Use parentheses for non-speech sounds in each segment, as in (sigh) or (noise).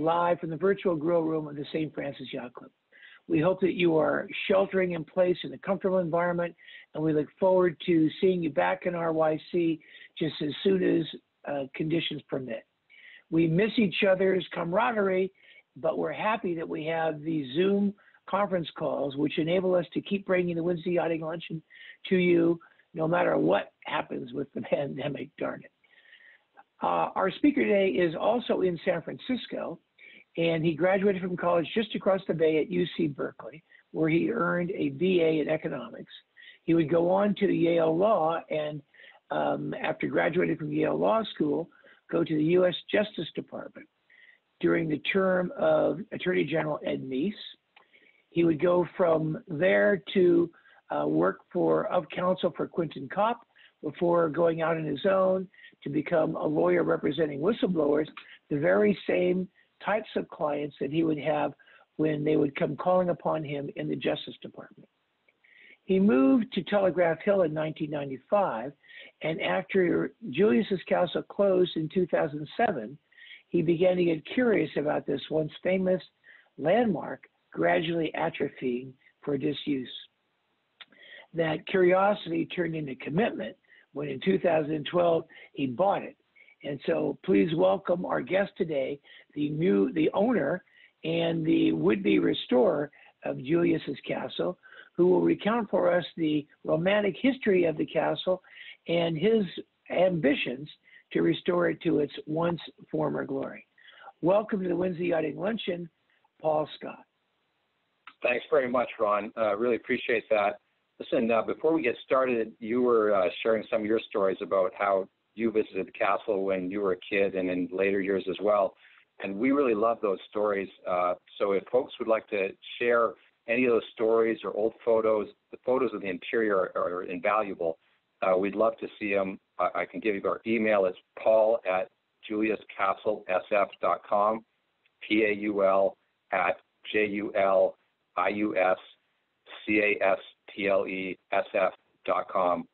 live from the virtual grill room of the St. Francis Yacht Club. We hope that you are sheltering in place in a comfortable environment, and we look forward to seeing you back in RYC just as soon as uh, conditions permit. We miss each other's camaraderie, but we're happy that we have these Zoom conference calls, which enable us to keep bringing the Wednesday Yachting Luncheon to you no matter what happens with the (laughs) pandemic, darn it. Uh, our speaker today is also in San Francisco, and he graduated from college just across the bay at UC Berkeley, where he earned a BA in economics. He would go on to Yale Law, and um, after graduating from Yale Law School, go to the U.S. Justice Department. During the term of Attorney General Ed Meese, he would go from there to uh, work for of counsel for Quentin Kopp before going out on his own to become a lawyer representing whistleblowers, the very same types of clients that he would have when they would come calling upon him in the Justice Department. He moved to Telegraph Hill in 1995, and after Julius's Castle closed in 2007, he began to get curious about this once famous landmark gradually atrophying for disuse. That curiosity turned into commitment when in 2012 he bought it. And so please welcome our guest today, the new the owner and the would-be restorer of Julius's Castle, who will recount for us the romantic history of the castle and his ambitions to restore it to its once former glory. Welcome to the Wednesday Yachting Luncheon, Paul Scott. Thanks very much, Ron. Uh, really appreciate that. Listen, uh, before we get started, you were uh, sharing some of your stories about how you visited the castle when you were a kid and in later years as well. And we really love those stories. Uh, so if folks would like to share any of those stories or old photos, the photos of the interior are, are invaluable. Uh, we'd love to see them. I, I, can give you our email. It's paul at juliuscastlesf.com, P-A-U-L at J-U-L-I-U-S-C-A-S-T-L-E-S-F.com.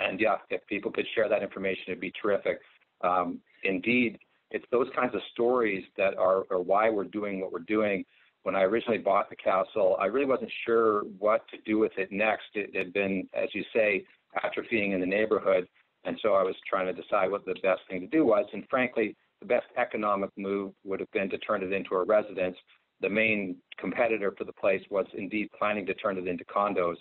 And yeah, if people could share that information, it'd be terrific. Um, indeed, it's those kinds of stories that are, are why we're doing what we're doing. When I originally bought the castle, I really wasn't sure what to do with it next. It had been, as you say, atrophying in the neighborhood. And so I was trying to decide what the best thing to do was. And frankly, the best economic move would have been to turn it into a residence. The main competitor for the place was indeed planning to turn it into condos.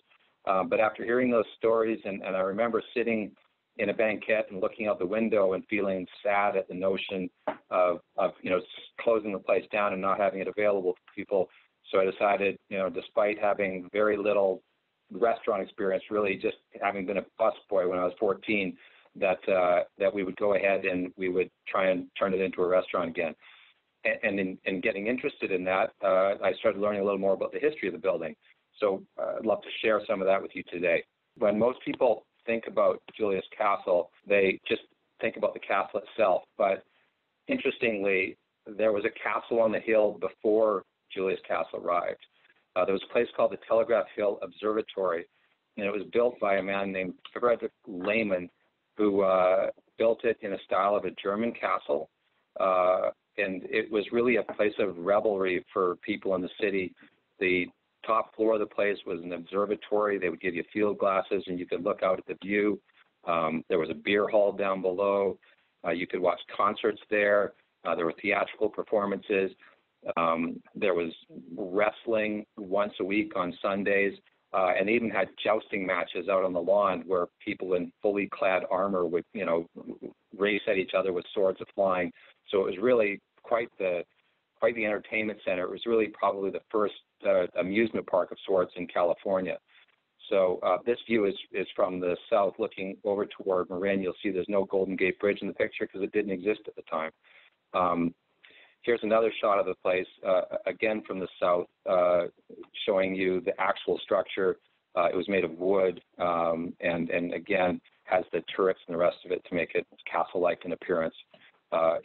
Um, but after hearing those stories, and, and I remember sitting in a banquette and looking out the window and feeling sad at the notion of, of you know closing the place down and not having it available for people. So I decided, you know, despite having very little restaurant experience, really just having been a busboy when I was 14, that uh, that we would go ahead and we would try and turn it into a restaurant again. And, and in, in getting interested in that, uh, I started learning a little more about the history of the building. So uh, I'd love to share some of that with you today. When most people think about Julius Castle, they just think about the castle itself. But interestingly, there was a castle on the hill before Julius Castle arrived. Uh, there was a place called the Telegraph Hill Observatory, and it was built by a man named Frederick Layman, who uh, built it in a style of a German castle. Uh, and it was really a place of revelry for people in the city. The top floor of the place was an observatory. They would give you field glasses and you could look out at the view. Um, there was a beer hall down below. Uh, you could watch concerts there. Uh, there were theatrical performances. Um, there was wrestling once a week on Sundays, uh, and even had jousting matches out on the lawn where people in fully clad armor would, you know, race at each other with swords of flying. So it was really quite the quite the entertainment center. It was really probably the first uh, amusement park of sorts in California. So uh, this view is, is from the south looking over toward Marin. You'll see there's no Golden Gate Bridge in the picture because it didn't exist at the time. Um, here's another shot of the place, uh, again from the south, uh, showing you the actual structure. Uh, it was made of wood um, and, and again has the turrets and the rest of it to make it castle-like in appearance. Uh,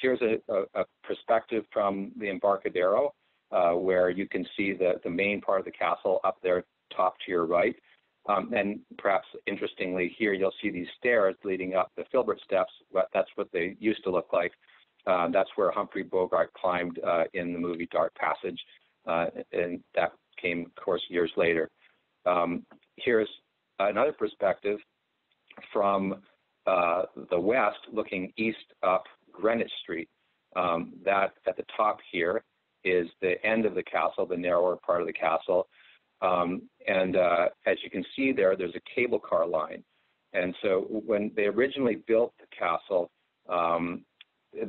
here's a, a, a, perspective from the Embarcadero, uh, where you can see the, the main part of the castle up there, top to your right. Um, and perhaps interestingly, here you'll see these stairs leading up the Filbert Steps. That's what they used to look like. Uh, that's where Humphrey Bogart climbed uh, in the movie Dark Passage, uh, and that came, of course, years later. Um, here's another perspective from uh, the west, looking east up Greenwich Street. Um, that at the top here is the end of the castle, the narrower part of the castle. Um, and uh, as you can see there, there's a cable car line. And so when they originally built the castle, um,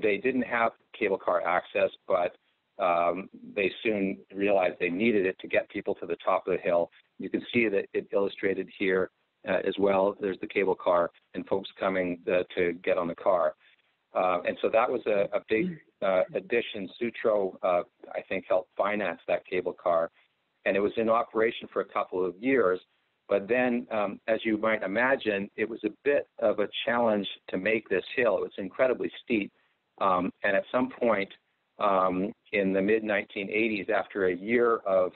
they didn't have cable car access, but um, they soon realized they needed it to get people to the top of the hill. You can see that it illustrated here uh, as well. There's the cable car and folks coming uh, to get on the car. Uh, and so that was a, a big addition. Sutro, uh, I think, helped finance that cable car. And it was in operation for a couple of years. But then, um, as you might imagine, it was a bit of a challenge to make this hill. It was incredibly steep. Um, and at some point um, in the mid 1980s, after a year of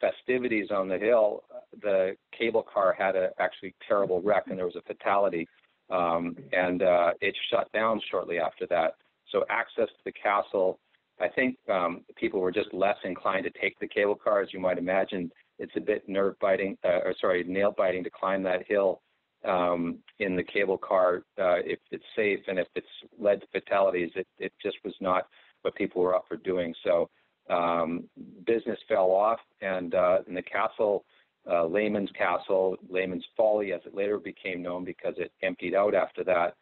festivities on the hill, the cable car had a actually terrible wreck and there was a fatality. Um, and uh, it shut down shortly after that. So access to the castle, I think um, people were just less inclined to take the cable car, as you might imagine. It's a bit nerve biting, uh, or sorry, nail biting to climb that hill um, in the cable car. Uh, if it's safe and if it's led to fatalities, it, it just was not what people were up for doing. So um, business fell off, and uh, in the castle, uh, Layman's Castle, Layman's Folly, as it later became known because it emptied out after that.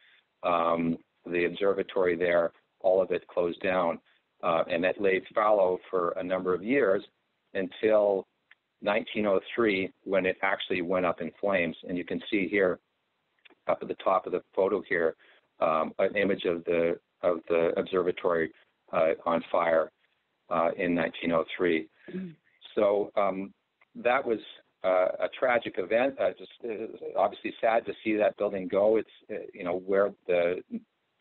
Um, the observatory there, all of it closed down, uh, and that lay fallow for a number of years until 1903 when it actually went up in flames. And you can see here, up at the top of the photo here, um, an image of the of the observatory uh, on fire uh, in 1903. Mm-hmm. So um, that was uh, a tragic event. Just uh, obviously sad to see that building go. It's uh, you know where the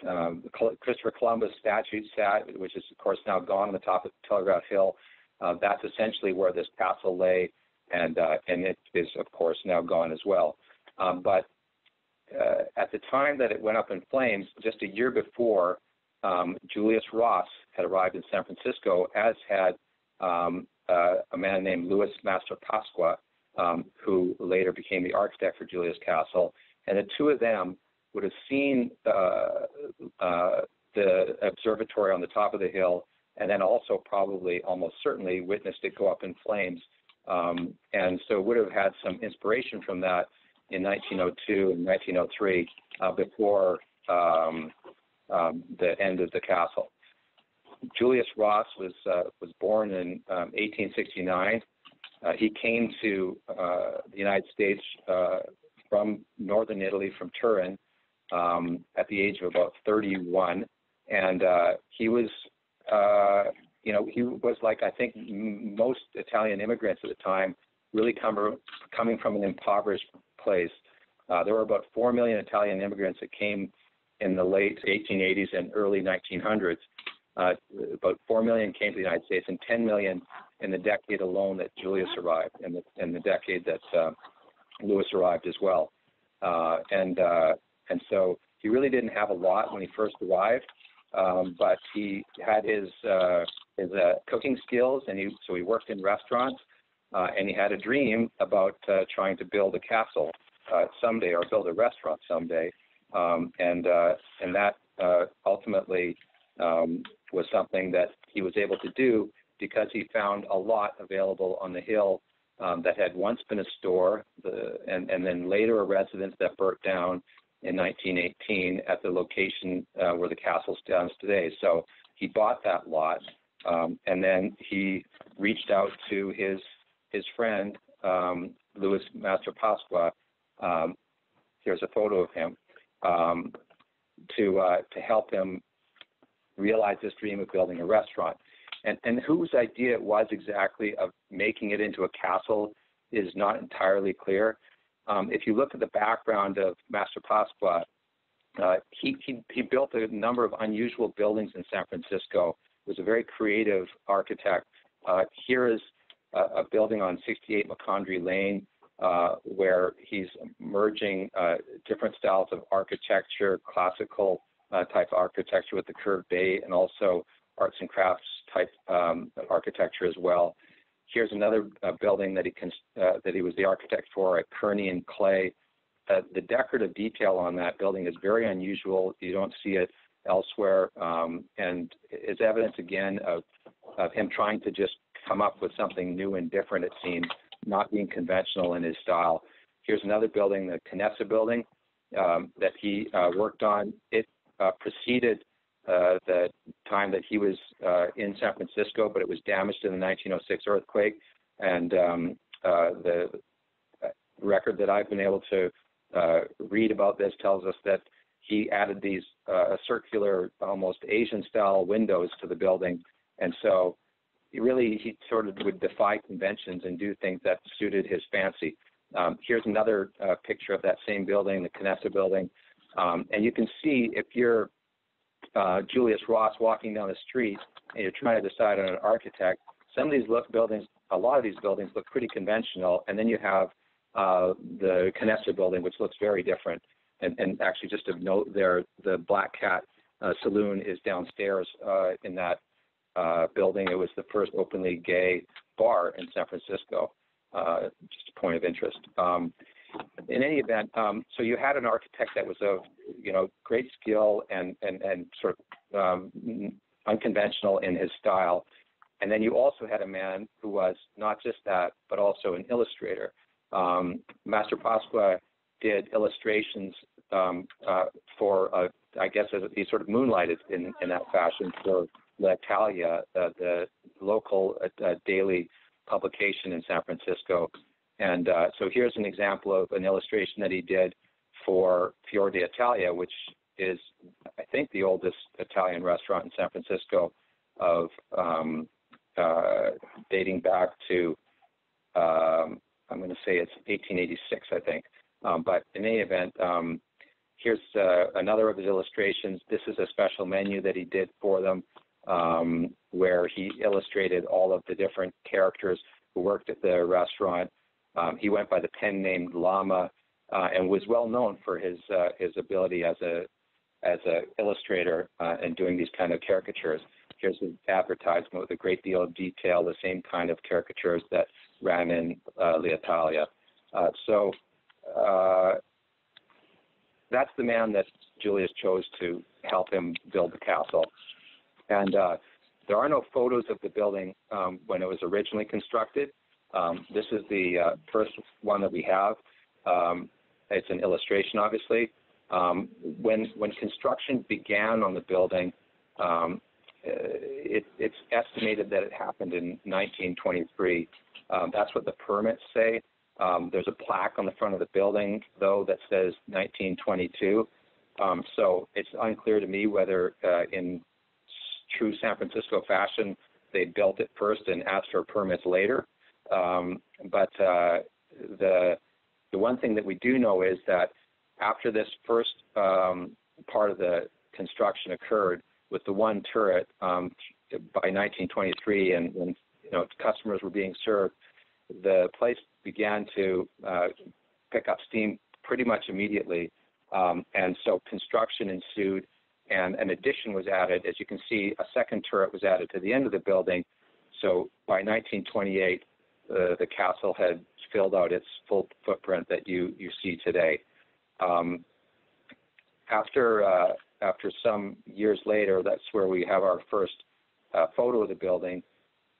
um, Christopher Columbus statue sat, which is of course now gone on the top of Telegraph Hill. Uh, that's essentially where this castle lay, and uh, and it is of course now gone as well. Um, but at the time that it went up in flames, just a year before, um, Julius Ross had arrived in San Francisco, as had um, a man named Louis Mastropasqua, um, who later became the architect for Julius Castle. And the two of them would have seen uh, uh, the observatory on the top of the hill, and then also probably, almost certainly, witnessed it go up in flames. Um, and so would have had some inspiration from that in 1902 and 1903 uh, before um, um, the end of the castle. Julius Ross was uh, was born in 1869 um, uh, he came to uh, the United States from northern Italy, from Turin, um, at the age of about 31, and he was, you know, he was like I think most Italian immigrants at the time, really coming from an impoverished place. Uh, there were about 4 million Italian immigrants that came in the late 1880s and early 1900s. Uh, about 4 million came to the United States and 10 million in the decade alone that Julius arrived and the, and the decade that uh, Louis arrived as well. Uh, and, uh, and so he really didn't have a lot when he first arrived, um, but he had his, uh, his uh, cooking skills and he, so he worked in restaurants uh, and he had a dream about uh, trying to build a castle uh, someday or build a restaurant someday. Um, and, uh, and that uh, ultimately um, was something that he was able to do because he found a lot available on the hill um, that had once been a store, the, and, and then later a residence that burnt down in 1918 at the location uh, where the castle stands today. So he bought that lot, um, and then he reached out to his his friend um, Louis Mastropasqua. Um, here's a photo of him um, to uh, to help him realize this dream of building a restaurant. And, and whose idea it was exactly of making it into a castle is not entirely clear. Um, if you look at the background of Mastropasqua, uh, he, he, he built a number of unusual buildings in San Francisco. He was a very creative architect. Uh, here is a, a, building on 68 Macondray Lane. uh, where he's merging uh, different styles of architecture, classical uh, type architecture with the curved bay, and also arts and crafts type um, architecture as well. Here's another uh, building that he uh, that he was the architect for at Kearny and Clay. Uh, the decorative detail on that building is very unusual. You don't see it elsewhere, um, and is evidence again of, of him trying to just come up with something new and different. It seems not being conventional in his style. Here's another building, the Canessa building, um, that he uh, worked on. It uh, preceded uh, the time that he was uh, in San Francisco, but it was damaged in the 1906 earthquake. And um, uh, the record that I've been able to uh, read about this tells us that he added these uh, circular, almost Asian-style windows to the building, and so he really he sort of would defy conventions and do things that suited his fancy. Um, here's another uh, picture of that same building, the Canessa building, um, and you can see if you're uh, Julius Ross walking down the street and you're trying to decide on an architect, some of these look buildings, a lot of these buildings look pretty conventional, and then you have uh, the Canessa building, which looks very different. And, and actually, just to note there, the Black Cat uh, Saloon is downstairs uh, in that uh, building. It was the first openly gay bar in San Francisco. Uh, just a point of interest. Um, in any event, um, so you had an architect that was of you know great skill and and and sort of um, unconventional in his style, and then you also had a man who was not just that, but also an illustrator. Um, Mastropasqua did illustrations um, uh, for, uh, I guess, he sort of moonlighted in, in that fashion for L'Italia, uh, the local uh, uh, daily publication in San Francisco. And uh, so here's an example of an illustration that he did for Fior d'Italia, which is, I think, the oldest Italian restaurant in San Francisco, of um, dating back to um, I'm going to say it's 1886, I think. Um, but in any event, um, here's uh, another of his illustrations. This is a special menu that he did for them um, where he illustrated all of the different characters who worked at the restaurant. Um, he went by the pen name Lama uh, and was well known for his uh, his ability as a as a illustrator uh, and doing these kind of caricatures. Here's an advertisement with a great deal of detail, the same kind of caricatures that ran in uh, L'Italia. Uh, so uh, that's the man that Julius chose to help him build the castle. And uh, there are no photos of the building um, when it was originally constructed. Um, this is the uh, first one that we have. Um, it's an illustration, obviously. Um, when when construction began on the building, um, it, it's estimated that it happened in 1923. Um, that's what the permits say. Um, there's a plaque on the front of the building, though, that says 1922. Um, so it's unclear to me whether, uh, in true San Francisco fashion, they built it first and asked for permits later. Um, but uh, the the one thing that we do know is that after this first um, part of the construction occurred, with the one turret um, by 1923, and when you know customers were being served, the place began to uh, pick up steam pretty much immediately, um, and so construction ensued, and an addition was added. As you can see, a second turret was added to the end of the building. So by 1928, the castle had filled out its full footprint that you you see today. Um, after uh, after some years later, that's where we have our first uh, photo of the building.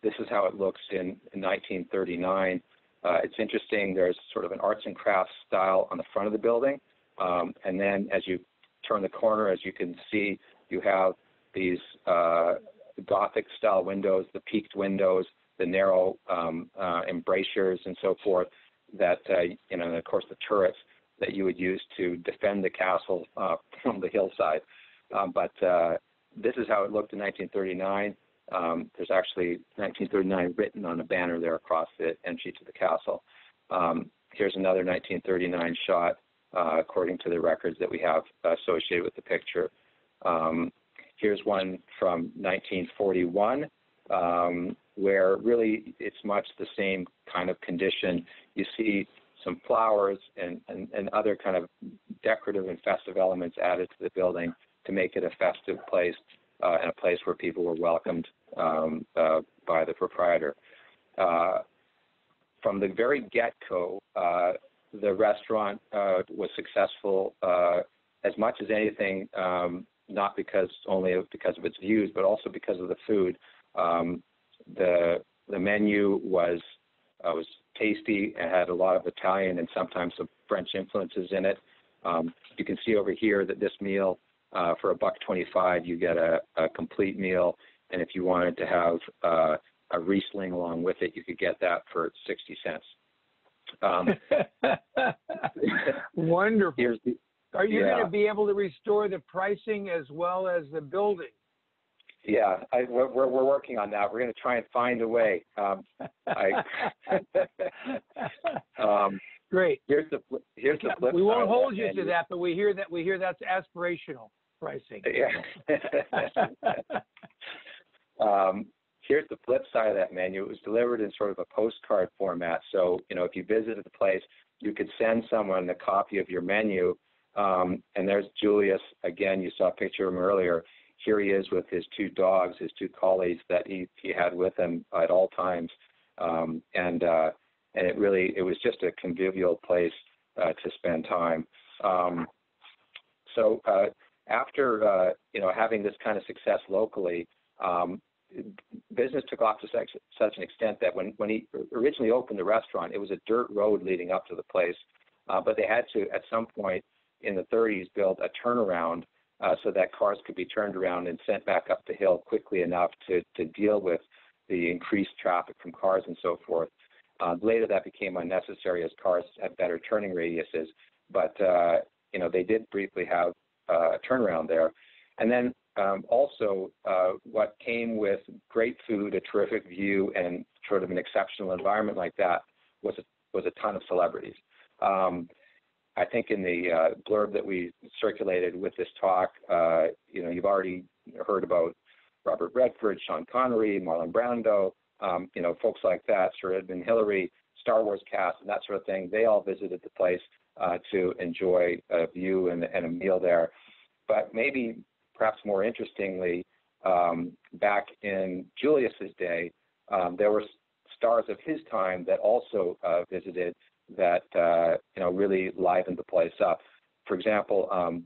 This is how it looks in, in 1939. Uh, it's interesting. There's sort of an arts and crafts style on the front of the building, um, and then as you turn the corner, as you can see, you have these uh, Gothic style windows, the peaked windows, the narrow um, uh, embrasures, and so forth. That uh, you know, and of course the turrets that you would use to defend the castle uh, (laughs) from the hillside. Um, but uh, this is how it looked in 1939. Um, there's actually 1939 written on a banner there across the entry to the castle. Um, here's another 1939 shot, uh, according to the records that we have associated with the picture. Um, here's one from 1941, um, where really it's much the same kind of condition. You see some flowers and, and, and other kind of decorative and festive elements added to the building to make it a festive place uh, and a place where people were welcomed um, uh, by the proprietor. Uh, from the very get-go, uh, the restaurant uh, was successful uh, as much as anything, um, not because only because of its views, but also because of the food. Um, the the menu was uh, was tasty and had a lot of Italian and sometimes some French influences in it. Um, you can see over here that this meal uh, for a buck 25, you get a, a, complete meal, and if you wanted to have uh, a Riesling along with it, you could get that for 60 cents. Um, (laughs) Wonderful. The, Are you yeah. going to be able to restore the pricing as well as the building? Yeah, I, we're, we're working on that. We're going to try and find a way. Um, I, (laughs) um, Great. Here's the here's the flip. We won't hold you to that, but we hear that we hear that's aspirational pricing. (laughs) Yeah. um, here's the flip side of that menu. It was delivered in sort of a postcard format. So you know, if you visited the place, you could send someone a copy of your menu. Um, and there's Julius again. You saw a picture of him earlier here he is with his two dogs, his two collies that he, he had with him at all times. Um, and uh, and it really it was just a convivial place uh, to spend time. Um, so uh, after uh, you know having this kind of success locally, um, business took off to such, such an extent that when when he originally opened the restaurant, it was a dirt road leading up to the place, uh, but they had to at some point in the 30s build a turnaround uh, so that cars could be turned around and sent back up the hill quickly enough to, to deal with the increased traffic from cars and so forth. Uh, later, that became unnecessary as cars had better turning radiuses, but uh, you know they did briefly have uh, a turnaround there. And then um, also, uh, what came with great food, a terrific view, and sort of an exceptional environment like that was a, was a ton of celebrities. Um, I think in the uh, blurb that we circulated with this talk, uh, you know, you've already heard about Robert Redford, Sean Connery, Marlon Brando, um, you know, folks like that, Sir Edmund Hillary, Star Wars cast, and that sort of thing. They all visited the place uh, to enjoy a view and, and, a meal there. But maybe, perhaps more interestingly, um, back in Julius's day, um, there were stars of his time that also uh, visited that uh, you know really livened the place up. For example, um,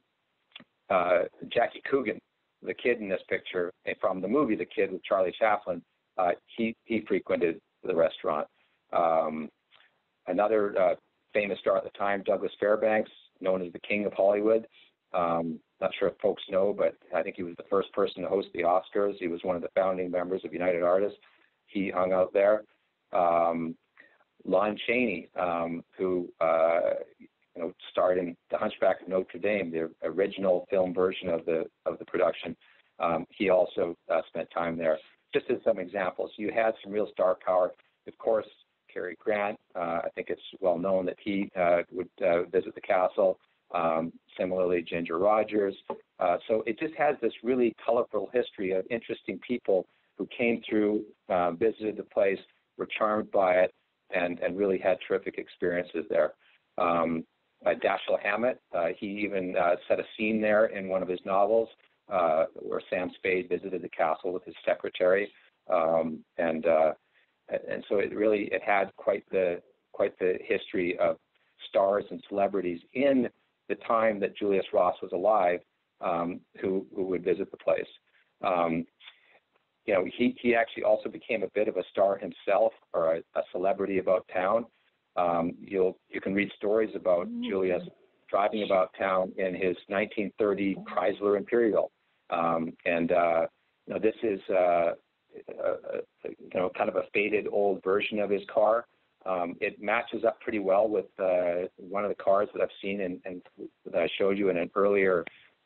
uh, Jackie Coogan, the kid in this picture from the movie The Kid with Charlie Chaplin, uh, he he frequented the restaurant. Um, another uh, famous star at the time, Douglas Fairbanks, known as the King of Hollywood. Um, not sure if folks know, but I think he was the first person to host the Oscars. He was one of the founding members of United Artists. He hung out there. Um, Lon Chaney, um, who uh, you know starred in The Hunchback of Notre Dame, the original film version of the of the production. Um, he also uh, spent time there. Just as some examples, you had some real star power. Of course, Cary Grant. Uh, I think it's well known that he uh, would uh, visit the castle. Um, similarly, Ginger Rogers. Uh, so it just has this really colorful history of interesting people who came through, visited the place, were charmed by it, and, and really had terrific experiences there. Um, uh, Dashiell Hammett, uh, he even uh, set a scene there in one of his novels uh, where Sam Spade visited the castle with his secretary, um, and uh, and so it really it had quite the quite the history of stars and celebrities in the time that Julius Ross was alive, um, who who would visit the place. Um, you know, he, he actually also became a bit of a star himself or a, a celebrity about town. Um, you'll you can read stories about mm-hmm. Julius driving about town in his 1930 Chrysler Imperial, um, and uh, you know this is uh, a, a, you know kind of a faded old version of his car. Um, it matches up pretty well with uh, one of the cars that I've seen and, and that I showed you in an earlier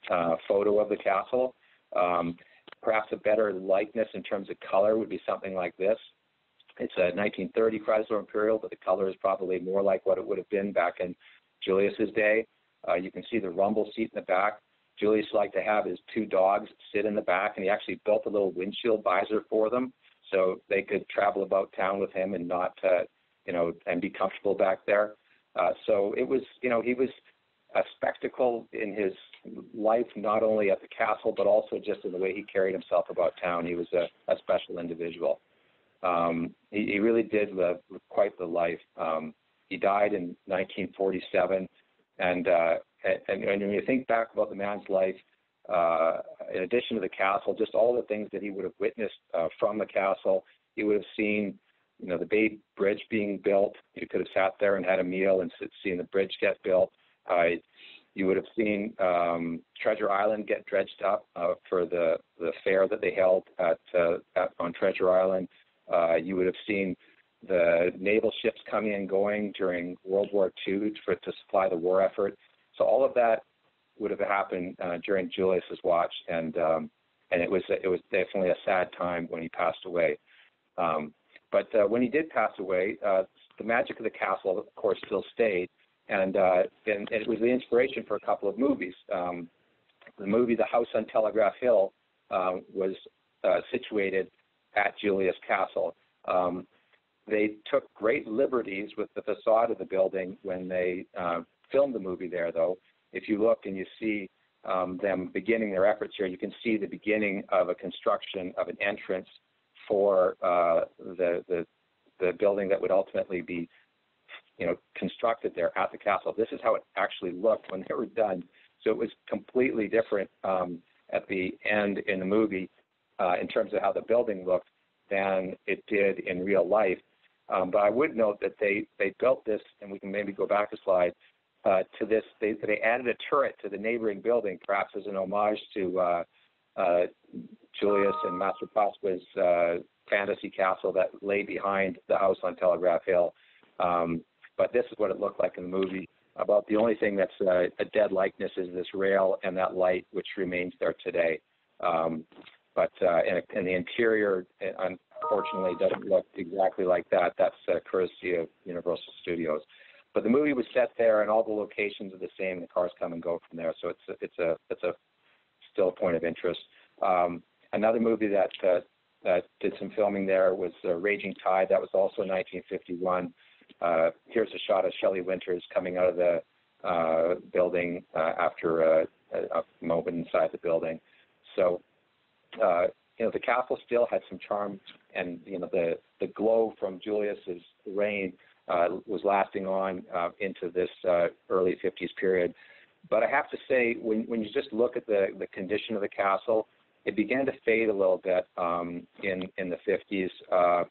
uh, photo of the castle. Um, Perhaps a better likeness in terms of color would be something like this. It's a 1930 Chrysler Imperial, but the color is probably more like what it would have been back in Julius's day. Uh, you can see the rumble seat in the back. Julius liked to have his two dogs sit in the back, and he actually built a little windshield visor for them so they could travel about town with him and not, uh, you know, and be comfortable back there. Uh, so it was, you know, he was a spectacle in his life, not only at the castle, but also just in the way he carried himself about town. He was a, a special individual. Um, he, he really did live quite the life. Um, he died in 1947, and, uh, and, and when you think back about the man's life, uh, in addition to the castle, just all the things that he would have witnessed uh, from the castle, he would have seen, you know, the Bay Bridge being built. You could have sat there and had a meal and seen the bridge get built. You would have seen um, Treasure Island get dredged up uh, for the, the fair that they held at, uh, at on Treasure Island. Uh, you would have seen the naval ships coming and going during World War II for to supply the war effort. So all of that would have happened uh, during Julius's watch, and um, and it was it was definitely a sad time when he passed away. Um, but uh, when he did pass away, uh, the magic of the castle, of course, still stayed, and, uh, and it was the inspiration for a couple of movies. Um, the movie The House on Telegraph Hill uh, was uh, situated at Julius Castle. Um, they took great liberties with the facade of the building when they uh, filmed the movie there, though. If you look and you see um, them beginning their efforts here, you can see the beginning of a construction of an entrance for uh, the, the the building that would ultimately be, you know, constructed there at the castle. This is how it actually looked when they were done. So it was completely different um, at the end in the movie uh, in terms of how the building looked than it did in real life. Um, but I would note that they, they built this, and we can maybe go back a slide, uh, to this. They, they added a turret to the neighboring building, perhaps as an homage to uh, uh, Julius and Mastropasqua's uh, fantasy castle that lay behind the house on Telegraph Hill. Um, but this is what it looked like in the movie. About the only thing that's uh, a dead likeness is this rail and that light, which remains there today. Um, but uh, and, and the interior, uh, unfortunately, doesn't look exactly like that. That's uh, courtesy of Universal Studios. But the movie was set there, and all the locations are the same. The cars come and go from there, so it's a, it's a it's a still a point of interest. Um, another movie that uh, that did some filming there was uh, Raging Tide. That was also 1951. Uh, here's a shot of Shelley Winters coming out of the uh, building uh, after a, a, moment inside the building. So, uh, you know, the castle still had some charm, and you know, the the glow from Julius's reign uh, was lasting on uh, into this uh, early 50s period. But I have to say, when when you just look at the the condition of the castle, it began to fade a little bit um, in in the 50s. Uh,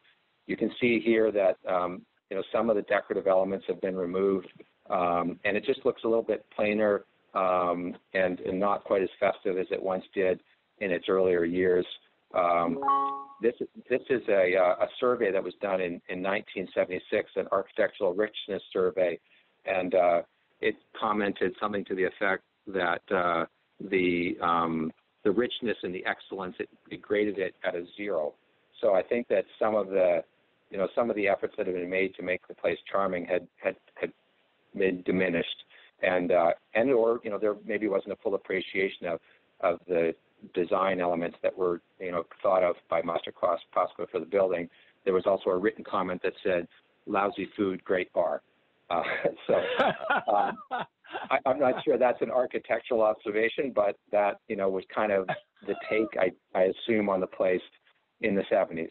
you can see here that um, you know some of the decorative elements have been removed, um, and it just looks a little bit plainer um, and, and not quite as festive as it once did in its earlier years. Um, this this is a, uh, a survey that was done in, in 1976, an architectural richness survey, and uh, it commented something to the effect that uh, the um, the richness and the excellence, it, it graded it at a zero. So I think that some of the, you know, some of the efforts that have been made to make the place charming had had had been diminished, and uh, and or you know there maybe wasn't a full appreciation of of the design elements that were you know thought of by Mastropasqua for the building. There was also a written comment that said, "Lousy food, great bar." Uh, (laughs) so um, I, I'm not sure that's an architectural observation, but that you know was kind of the take I, I assume on the place in the 70s.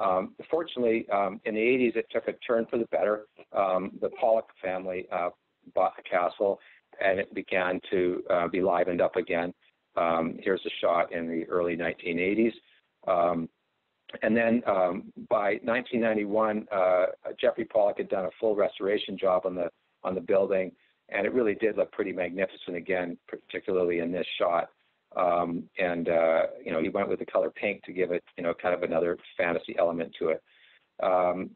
Um, fortunately, um, in the 80s, it took a turn for the better. Um, the Pollock family uh, bought the castle, and it began to uh, be livened up again. Um, here's a shot in the early 1980s. Um, and then um, by 1991, uh, Jeffrey Pollock had done a full restoration job on the on the building, and it really did look pretty magnificent again, particularly in this shot. Um, and uh, you know, he went with the color pink to give it, you know, kind of another fantasy element to it. Um,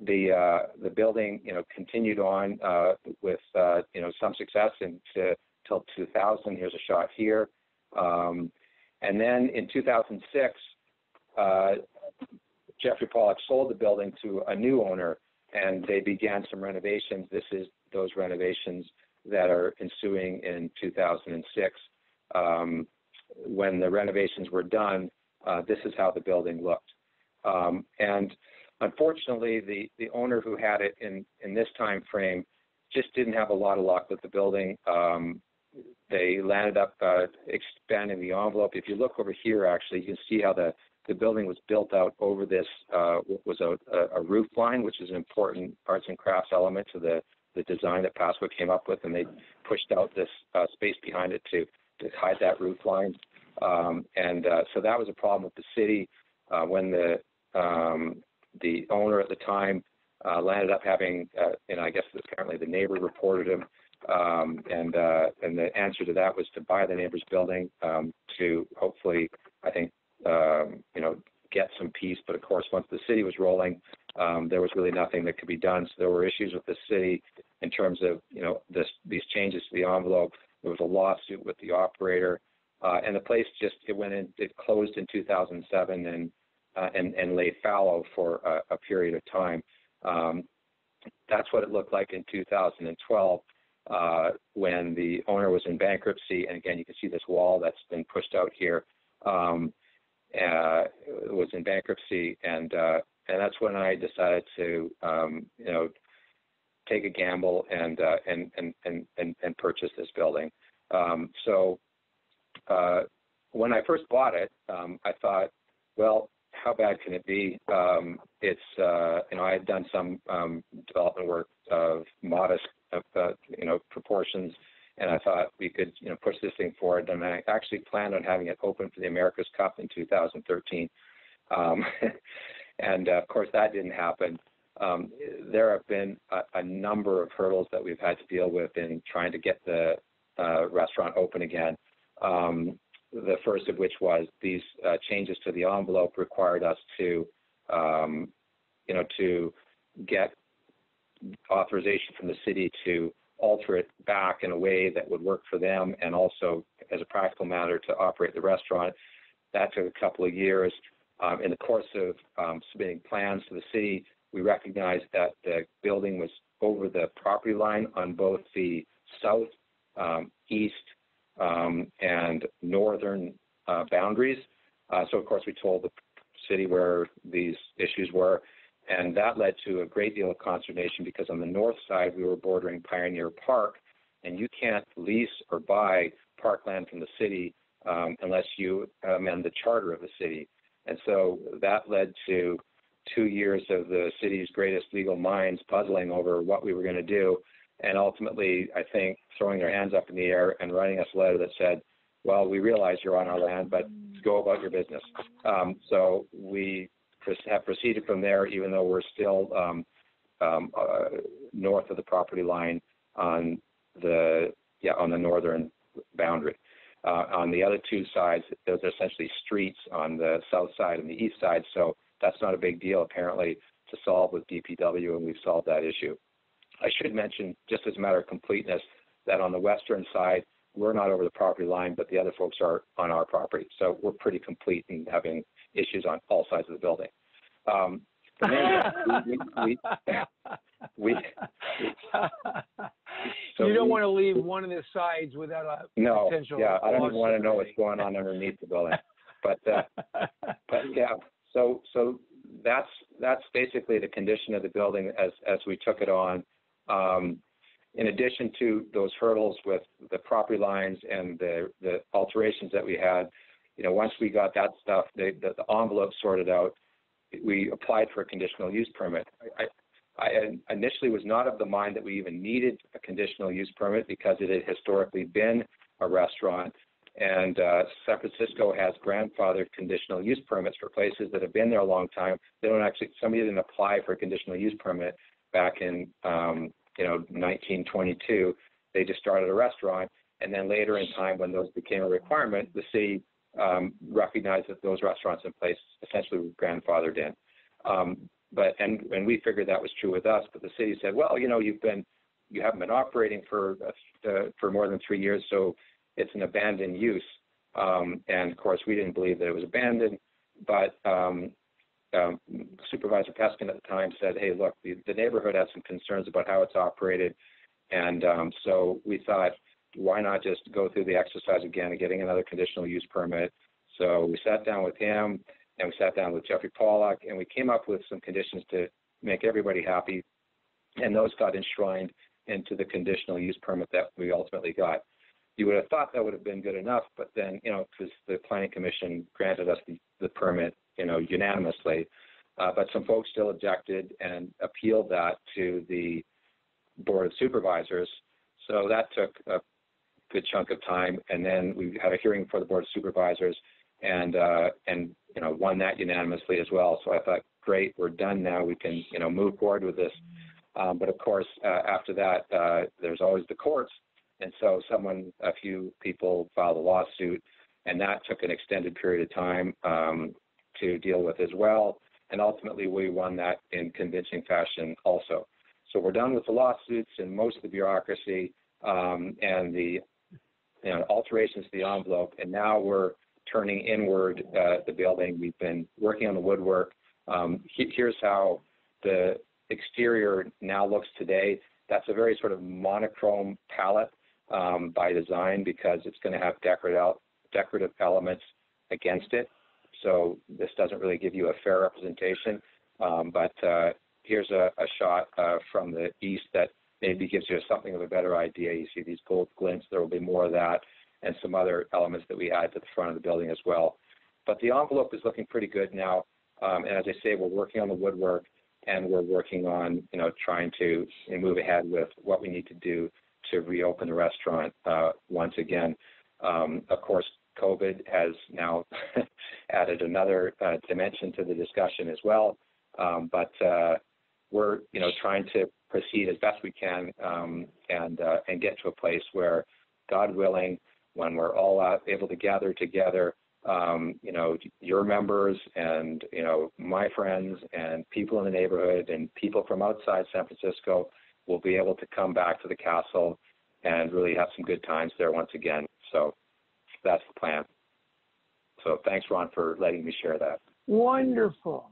the uh, the building, you know, continued on uh, with uh, you know some success into till 2000. Here's a shot here, um, and then in 2006, uh, Jeffrey Pollock sold the building to a new owner, and they began some renovations. This is those renovations that are ensuing in 2006. Um, when the renovations were done, uh, this is how the building looked. Um, and unfortunately, the, the owner who had it in, in this time frame just didn't have a lot of luck with the building. Um, they landed up uh, expanding the envelope. If you look over here, actually, you can see how the the building was built out over this uh, was a, a, roof line, which is an important arts and crafts element to the the design that Pasqua came up with, and they pushed out this uh, space behind it to to hide that roof line. Um, and uh, so that was a problem with the city uh, when the um, the owner at the time uh, landed up having, uh, and I guess apparently the neighbor reported him, um, and uh, and the answer to that was to buy the neighbor's building um, to hopefully, I think, um, you know, get some peace. But of course, once the city was rolling, um, there was really nothing that could be done. So there were issues with the city in terms of you know this, these changes to the envelope. There was a lawsuit with the operator, uh, and the place just it went in. It closed in 2007 and uh, and and lay fallow for a, a period of time. Um, that's what it looked like in 2012 uh, when the owner was in bankruptcy. And again, you can see this wall that's been pushed out here. Um, uh, was in bankruptcy, and uh, and that's when I decided to um, you know take a gamble and uh, and, and and and and purchase this building. Um, so uh, when I first bought it, um, I thought, well, how bad can it be? Um, it's uh, you know I had done some um, development work of modest uh, you know proportions, and I thought we could you know push this thing forward. And I actually planned on having it open for the America's Cup in 2013, um, (laughs) and uh, of course that didn't happen. Um, there have been a, a, number of hurdles that we've had to deal with in trying to get the uh, restaurant open again. Um, the first of which was these uh, changes to the envelope required us to, um, you know, to get authorization from the city to alter it back in a way that would work for them and also as a practical matter to operate the restaurant. That took a couple of years. Um, in the course of um, submitting plans to the city, we recognized that the building was over the property line on both the south, um, east, um, and northern uh, boundaries. Uh, so, of course, we told the city where these issues were, and that led to a great deal of consternation because on the north side we were bordering Pioneer Park, and you can't lease or buy parkland from the city um, unless you amend the charter of the city. And so that led to two years of the city's greatest legal minds puzzling over what we were going to do and ultimately, I think, throwing their hands up in the air and writing us a letter that said, well, we realize you're on our land, but go about your business. Um, so we have proceeded from there, even though we're still um, um, uh, north of the property line on the yeah on the northern boundary. Uh, on the other two sides, those are essentially streets on the south side and the east side. So that's not a big deal apparently to solve with DPW, and we've solved that issue. I should mention, just as a matter of completeness, that on the western side, we're not over the property line, but the other folks are on our property. So we're pretty complete in having issues on all sides of the building. Um, we, we, we, so you don't want to leave one of the sides without a no, potential. Yeah, I don't even want to know what's going on underneath the building. But uh, but yeah, so so that's that's basically the condition of the building as as we took it on. Um, in addition to those hurdles with the property lines and the, the alterations that we had, you know, once we got that stuff, the, the, the envelope sorted out, we applied for a conditional use permit. I, I, I initially was not of the mind that we even needed a conditional use permit because it had historically been a restaurant. And uh, San Francisco has grandfathered conditional use permits for places that have been there a long time. They don't actually, somebody didn't apply for a conditional use permit back in um, you know 1922. They just started a restaurant, and then later in time, when those became a requirement, the city um, recognized that those restaurants in place essentially were grandfathered in. Um, but and and we figured that was true with us, but the city said, well, you know, you've been you haven't been operating for uh, for more than three years, so it's an abandoned use. Um, and of course, we didn't believe that it was abandoned, but um, um, Supervisor Peskin at the time said, hey, look, the, the, neighborhood has some concerns about how it's operated. And um, so we thought, why not just go through the exercise again of getting another conditional use permit? So we sat down with him and we sat down with Jeffrey Pollock and we came up with some conditions to make everybody happy. And those got enshrined into the conditional use permit that we ultimately got. You would have thought that would have been good enough, but then, you know, because the planning commission granted us the, the permit, you know, unanimously, uh, but some folks still objected and appealed that to the board of supervisors. So that took a good chunk of time, and then we had a hearing for the board of supervisors, and uh, and you know won that unanimously as well. So I thought, great, we're done now. We can you know move forward with this. Um, but of course, uh, after that, uh, there's always the courts, and so someone, a few people filed a lawsuit, and that took an extended period of time um, to deal with as well. And ultimately, we won that in convincing fashion also. So we're done with the lawsuits and most of the bureaucracy um, and the you know, alterations to the envelope, and now we're turning inward uh, the building. We've been working on the woodwork. Um, he, here's how the exterior now looks today. That's a very sort of monochrome palette um, by design because it's going to have decorative, elements against it. So this doesn't really give you a fair representation. Um, but uh, here's a, a shot uh, from the east that maybe gives you something of a better idea. You see these gold glints. There will be more of that and some other elements that we add to the front of the building as well. But the envelope is looking pretty good now. Um, and as I say, we're working on the woodwork and we're working on, you know, trying to move ahead with what we need to do to reopen the restaurant uh, once again. Um, of course, COVID has now (laughs) added another uh, dimension to the discussion as well. Um, but uh, we're, you know, trying to proceed as best we can um, and uh, and get to a place where, God willing, when we're all uh, able to gather together, um, you know, your members and you know my friends and people in the neighborhood and people from outside San Francisco will be able to come back to the castle and really have some good times there once again. So that's the plan. So thanks, Ron, for letting me share that. Wonderful.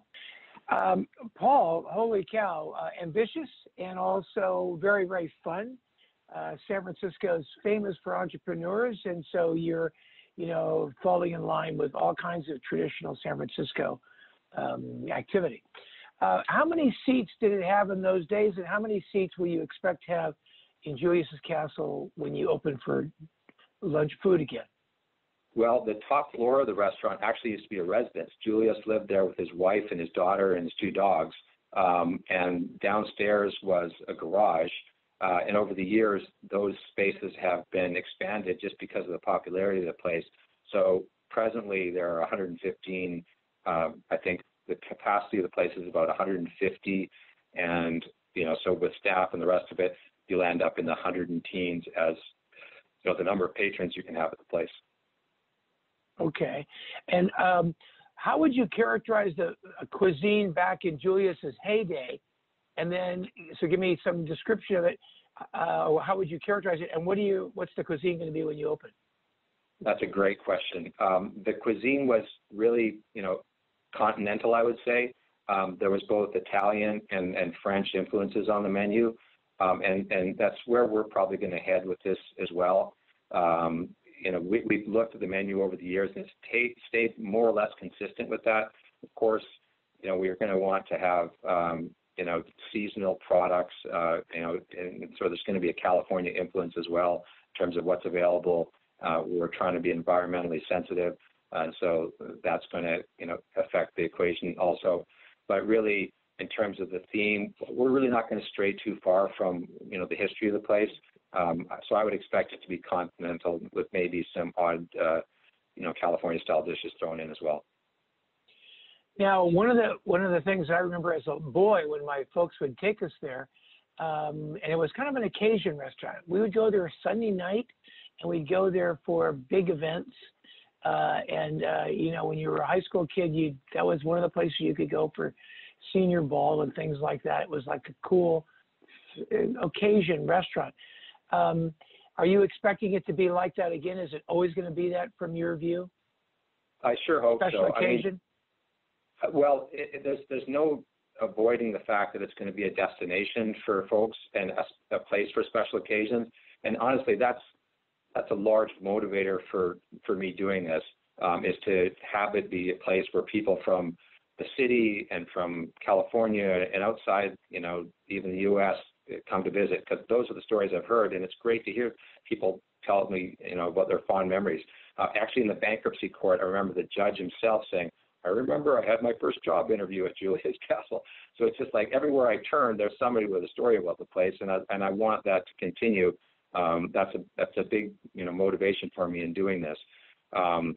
Um, Paul, holy cow, uh, ambitious and also very, very fun. Uh, San Francisco is famous for entrepreneurs, and so you're, you know, falling in line with all kinds of traditional San Francisco um, activity. Uh, how many seats did it have in those days, and how many seats will you expect to have in Julius's Castle when you open for lunch food again? Well, the top floor of the restaurant actually used to be a residence. Julius lived there with his wife and his daughter and his two dogs. Um, and downstairs was a garage. Uh, and over the years, those spaces have been expanded just because of the popularity of the place. So presently, there are 115. Um, I think the capacity of the place is about 150, and you know, so with staff and the rest of it, you'll end up in the hundred and teens as you know the number of patrons you can have at the place. Okay. And um, how would you characterize the cuisine back in Julius's heyday? And then, so give me some description of it. Uh, how would you characterize it? And what do you, what's the cuisine going to be when you open? That's a great question. Um, the cuisine was really, you know, continental, I would say. Um, there was both Italian and, and French influences on the menu. Um, and, and that's where we're probably going to head with this as well. Um, you know, we, we've looked at the menu over the years and it's t- stayed more or less consistent with that. Of course, you know, we're going to want to have, um, you know, seasonal products, uh, you know, and so there's going to be a California influence as well in terms of what's available. Uh, we're trying to be environmentally sensitive, so that's going to, you know, affect the equation also. But really, in terms of the theme, we're really not going to stray too far from, you know, the history of the place. Um, so I would expect it to be continental with maybe some odd, uh, you know, California style dishes thrown in as well. Now, one of the one of the things I remember as a boy when my folks would take us there, um, and it was kind of an occasion restaurant. We would go there Sunday night, and we'd go there for big events. Uh, and uh, you know, when you were a high school kid, you that was one of the places you could go for senior ball and things like that. It was like a cool uh, occasion restaurant. Um, are you expecting it to be like that again? Is it always going to be that from your view? I sure hope Special so. occasion? I mean, well, it, it, there's there's no avoiding the fact that it's going to be a destination for folks and a, a place for special occasions. And honestly, that's that's a large motivator for for me doing this um, is to have it be a place where people from the city and from California and outside, you know, even the U.S. come to visit because those are the stories I've heard, and it's great to hear people tell me, you know, about their fond memories. Uh, actually, in the bankruptcy court, I remember the judge himself saying, "I remember I had my first job interview at Julius' (laughs) Castle." So it's just like everywhere I turn, there's somebody with a story about the place, and I and I want that to continue. Um, that's a that's a big you know motivation for me in doing this. Um,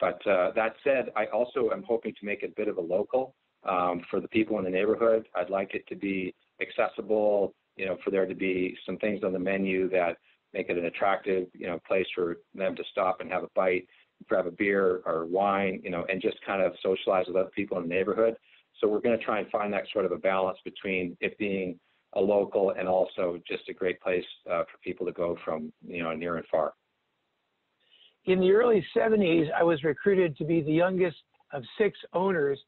but uh, that said, I also am hoping to make it a bit of a local um, for the people in the neighborhood. I'd like it to be accessible, you know, for there to be some things on the menu that make it an attractive, you know, place for them to stop and have a bite, grab a beer or wine, you know, and just kind of socialize with other people in the neighborhood. So we're going to try and find that sort of a balance between it being a local and also just a great place uh, for people to go from, you know, near and far. In the early 70s, I was recruited to be the youngest of six owners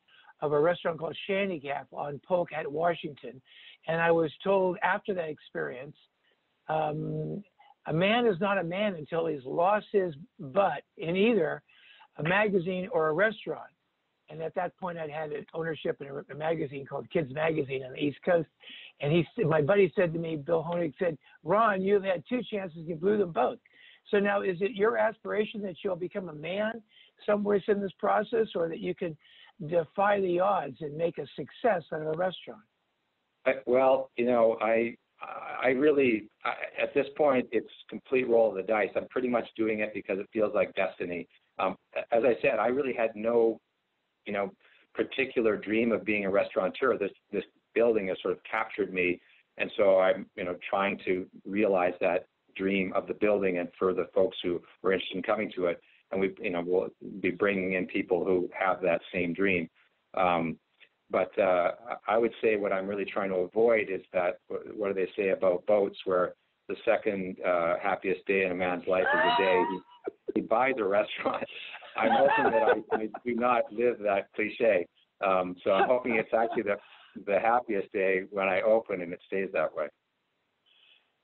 of a restaurant called Shandygaff on Polk at Washington. And I was told after that experience, um, a man is not a man until he's lost his butt in either a magazine or a restaurant. And at that point, I'd had ownership in a, a magazine called Kids Magazine on the East Coast. And he, my buddy said to me, Bill Honig said, Ron, you've had two chances, you blew them both. So now, is it your aspiration that you'll become a man somewhere in this process, or that you can defy the odds and make a success out of a restaurant? I, well, you know, I I really I, at this point it's complete roll of the dice. I'm pretty much doing it because it feels like destiny. Um, as I said, I really had no, you know, particular dream of being a restaurateur. This this building has sort of captured me, and so I'm you know trying to realize that dream of the building and for the folks who were interested in coming to it and we, you know, we'll be bringing in people who have that same dream. Um, but uh, I would say what I'm really trying to avoid is that what do they say about boats, where the second uh, happiest day in a man's life is the day he, he buys a restaurant. I'm hoping that I, I do not live that cliche. Um, so I'm hoping it's actually the the happiest day when I open and it stays that way.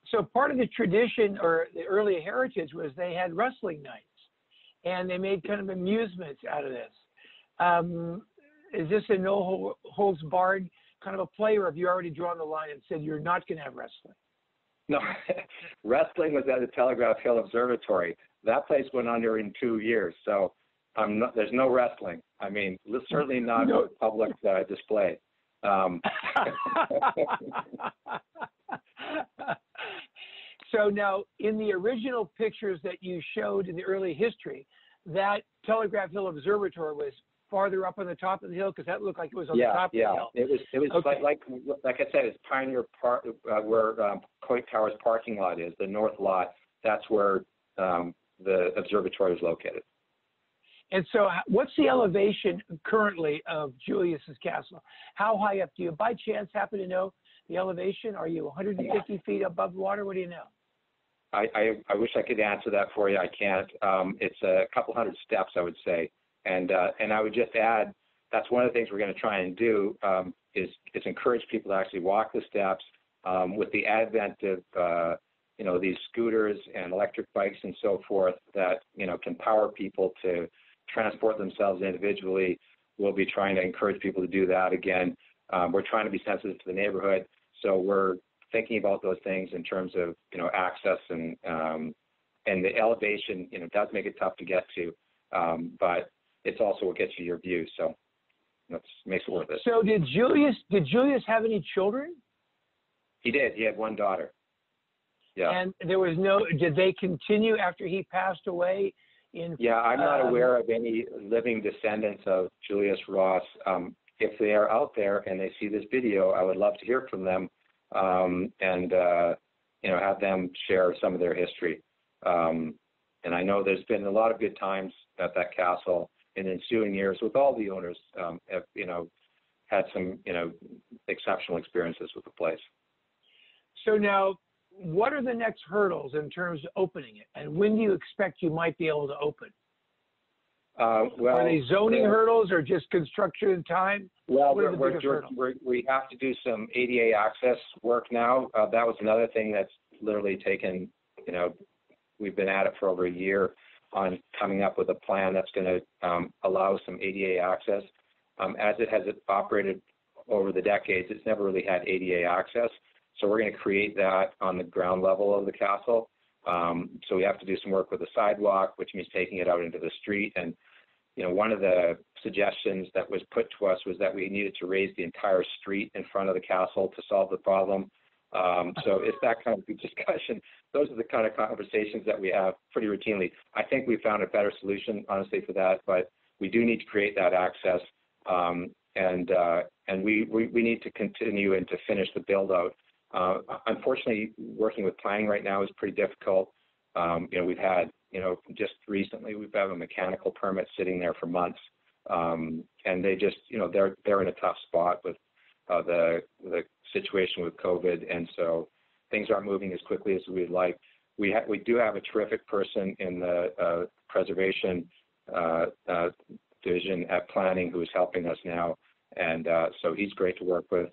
So part of the tradition or the early heritage was they had wrestling nights and they made kind of amusements out of this. Um, is this a no holds barred kind of a play, or have you already drawn the line and said you're not going to have wrestling? No, (laughs) wrestling was at the Telegraph Hill Observatory. That place went under in two years, so not, there's no wrestling. I mean, certainly not no. public uh, display. Um, (laughs) So now, in the original pictures that you showed in the early history, that Telegraph Hill Observatory was farther up on the top of the hill because that looked like it was on yeah, the top yeah. of the hill. Yeah, it was. It was okay. like, like like I said, it's Pioneer Park, uh, where um, Coit Towers parking lot is, the north lot. That's where um, the observatory is located. And so, what's the elevation currently of Julius's castle? How high up do you, by chance, happen to know the elevation? Are you 150 feet above water? What do you know? I, I, I wish I could answer that for you. I can't. Um, it's a couple hundred steps, I would say. And uh, and I would just add that's one of the things we're going to try and do um, is is encourage people to actually walk the steps. Um, with the advent of uh, you know these scooters and electric bikes and so forth that you know can power people to transport themselves individually, we'll be trying to encourage people to do that again. Um, we're trying to be sensitive to the neighborhood, so we're thinking about those things in terms of you know access and um, and the elevation you know does make it tough to get to, um, but it's also what gets you your view. So that makes it worth it. So did Julius did Julius have any children? He did. He had one daughter. Yeah. And there was no. Did they continue after he passed away? In yeah, I'm not um, aware of any living descendants of Julius Roz. Um, if they are out there and they see this video, I would love to hear from them um, and uh, you know have them share some of their history. Um, and I know there's been a lot of good times at that castle in ensuing years with all the owners. Um, have you know had some you know exceptional experiences with the place. So now, what are the next hurdles in terms of opening it, and when do you expect you might be able to open? Uh, well, are they zoning hurdles or just construction time? Well, we're, we're, we're, we have to do some ADA access work now. Uh, that was another thing that's literally taken, you know, we've been at it for over a year on coming up with a plan that's going to um, allow some ADA access. Um, as it has operated over the decades, it's never really had ADA access. So we're going to create that on the ground level of the castle. Um, so we have to do some work with the sidewalk, which means taking it out into the street. And you know, one of the suggestions that was put to us was that we needed to raise the entire street in front of the castle to solve the problem. Um, so it's that kind of (laughs) discussion. Those are the kind of conversations that we have pretty routinely. I think we found a better solution, honestly, for that, but we do need to create that access, um, and uh, and we, we, we need to continue and to finish the build out. Uh, unfortunately, working with planning right now is pretty difficult. Um, you know, we've had you know just recently we've had a mechanical permit sitting there for months, um, and they just you know they're they're in a tough spot with uh, the the situation with COVID, and so things aren't moving as quickly as we'd like. We ha- we do have a terrific person in the uh, preservation uh, uh, division at planning who is helping us now, and uh, so he's great to work with.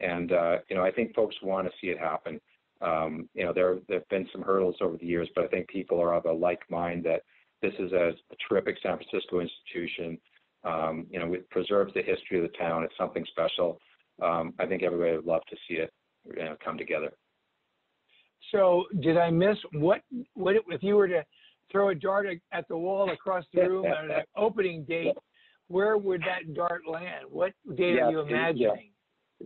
And uh, you know, I think folks want to see it happen. Um, you know, there there've been some hurdles over the years, but I think people are of a like mind that this is a, a terrific San Francisco institution. Um, you know, it preserves the history of the town. It's something special. Um, I think everybody would love to see it you know, come together. So, did I miss what? What if you were to throw a dart at the wall across the room at an (laughs) opening date? Where would that dart land? What date yeah, are you imagining? Yeah.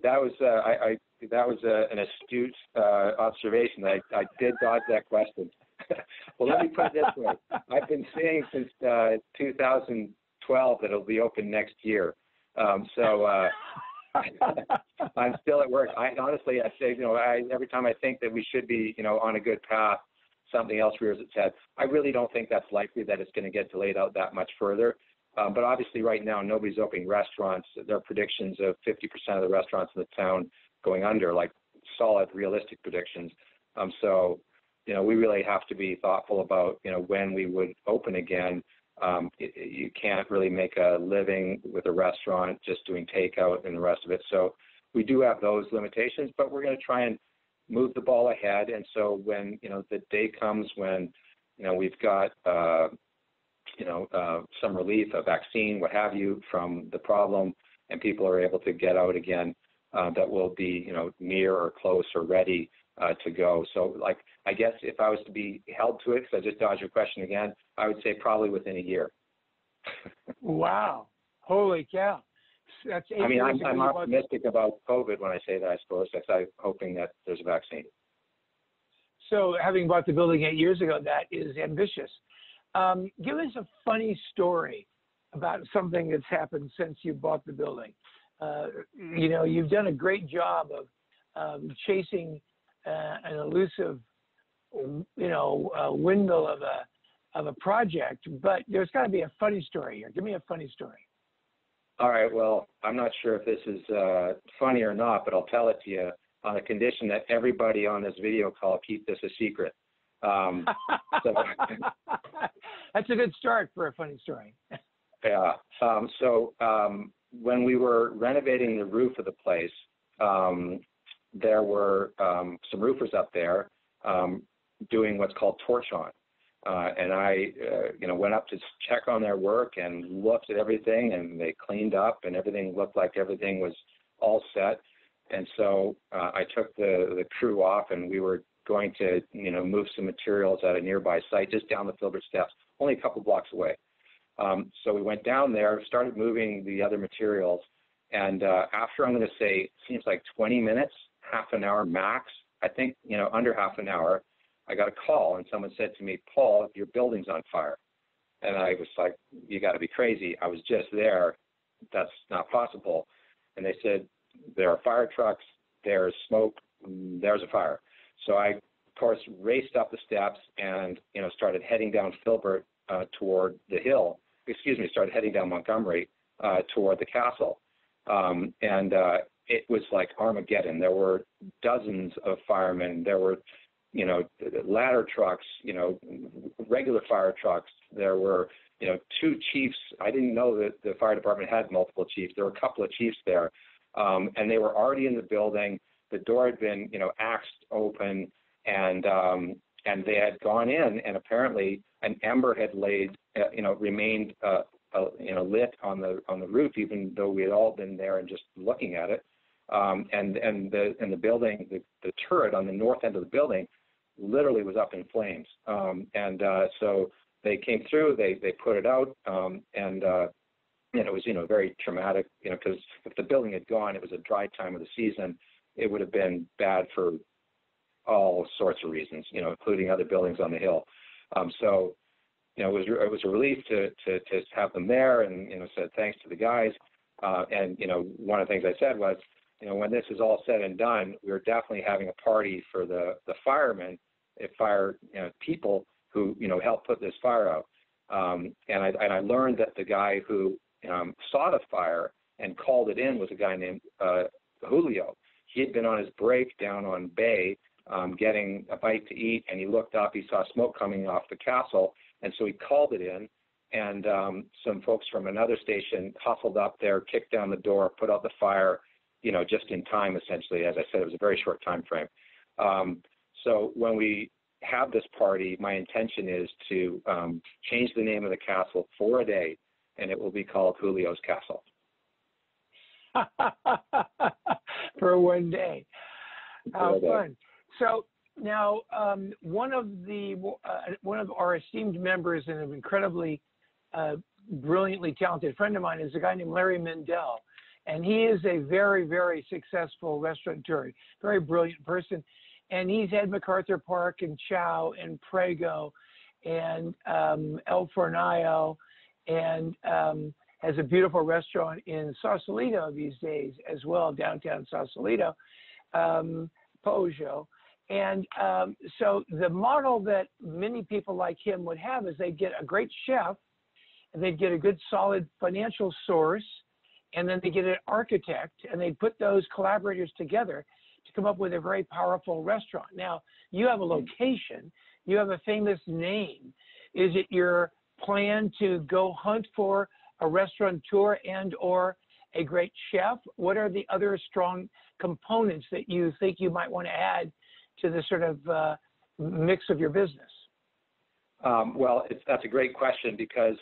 That was uh, I, I, that was uh, an astute uh, observation. I, I did dodge that question. (laughs) well, let me put it this way: I've been saying since uh, 2012 that it'll be open next year. Um, so uh, (laughs) I'm still at work. I honestly, I say, you know, I, every time I think that we should be, you know, on a good path, something else rears its head. I really don't think that's likely that it's going to get delayed out that much further. Um, but obviously, right now, nobody's opening restaurants. There are predictions of 50% of the restaurants in the town going under, like solid, realistic predictions. Um, so, you know, we really have to be thoughtful about, you know, when we would open again um, it, you can't really make a living with a restaurant just doing takeout and the rest of it. So we do have those limitations, but we're going to try and move the ball ahead. And so when you know the day comes when you know we've got uh, you know uh, some relief, a vaccine, what have you, from the problem, and people are able to get out again, uh, that will be you know near or close or ready uh, to go. So like I guess if I was to be held to it, because I just dodged your question again, I would say probably within a year. wow. Holy cow. That's I mean, I'm, I'm optimistic about COVID when I say that, I suppose. That's I'm hoping that there's a vaccine. So, having bought the building eight years ago, that is ambitious. Um, give us a funny story about something that's happened since you bought the building. Uh, you know, you've done a great job of um, chasing uh, an elusive, you know, uh, windmill of a of a project. But there's got to be a funny story here. Give me a funny story. All right. Well, I'm not sure if this is uh, funny or not, but I'll tell it to you on the condition that everybody on this video call keep this a secret. Um, (laughs) so, That's a good start for a funny story. (laughs) yeah. Um, so um, when we were renovating the roof of the place, um, there were um, some roofers up there um, doing what's called torch on. Uh, and I, uh, you know, went up to check on their work and looked at everything, and they cleaned up, and everything looked like everything was all set. And so uh, I took the the crew off, and we were going to, you know, move some materials at a nearby site just down the Filbert steps, only a couple blocks away. Um, so we went down there, started moving the other materials, and uh, after I'm going to say, seems like 20 minutes, half an hour max. I think, you know, under half an hour, I got a call and someone said to me, Paul, your building's on fire. And I was like, you got to be crazy. I was just there. That's not possible. And they said, there are fire trucks, there's smoke, there's a fire. So I, of course, raced up the steps and, you know, started heading down Filbert uh, toward the hill. Excuse me, started heading down Montgomery uh, toward the castle. Um, and uh, it was like Armageddon. There were dozens of firemen. There were, you know, ladder trucks. You know, regular fire trucks. There were, you know, two chiefs. I didn't know that the fire department had multiple chiefs. There were a couple of chiefs there, um, and they were already in the building. The door had been, you know, axed open, and um, and they had gone in, and apparently an ember had laid, uh, you know, remained. Uh, uh, you know, lit on the on the roof, even though we had all been there and just looking at it Um, and and the and the building, the, the turret on the north end of the building, literally was up in flames. Um, and uh, so they came through, they they put it out, um, and uh, and it was you know very traumatic, you know, because if the building had gone, it was a dry time of the season, it would have been bad for all sorts of reasons, you know, including other buildings on the hill. Um, so, you know, it was it was a relief to to to have them there, and you know, said thanks to the guys. Uh, and you know, one of the things I said was, you know, when this is all said and done, we're definitely having a party for the the firemen, if fire you know, people who you know helped put this fire out. Um, and I and I learned that the guy who um, saw the fire and called it in was a guy named uh, Julio. He had been on his break down on Bay um, getting a bite to eat, and he looked up. He saw smoke coming off the castle, and so he called it in. And um, some folks from another station hustled up there, kicked down the door, put out the fire, you know, just in time. Essentially, as I said, it was a very short time frame. Um, so when we have this party, my intention is to um, change the name of the castle for a day, and it will be called Julio's Castle. (laughs) for one day. How fun! So now, um, one of the uh, one of our esteemed members and an incredibly uh, brilliantly talented friend of mine is a guy named Larry Mindel, and he is a very very successful restaurateur, very brilliant person, and he's had MacArthur Park and Ciao and Prego, and um, Il Fornaio, and um, has a beautiful restaurant in Sausalito these days as well, downtown Sausalito, um, Poggio. And um, so the model that many people like him would have is they get a great chef, and they'd get a good solid financial source, and then they get an architect, and they put those collaborators together to come up with a very powerful restaurant. Now, you have a location, you have a famous name. Is it your plan to go hunt for a restaurateur and or a great chef? What are the other strong components that you think you might want to add to the sort of uh, mix of your business? Um, well, that's a great question because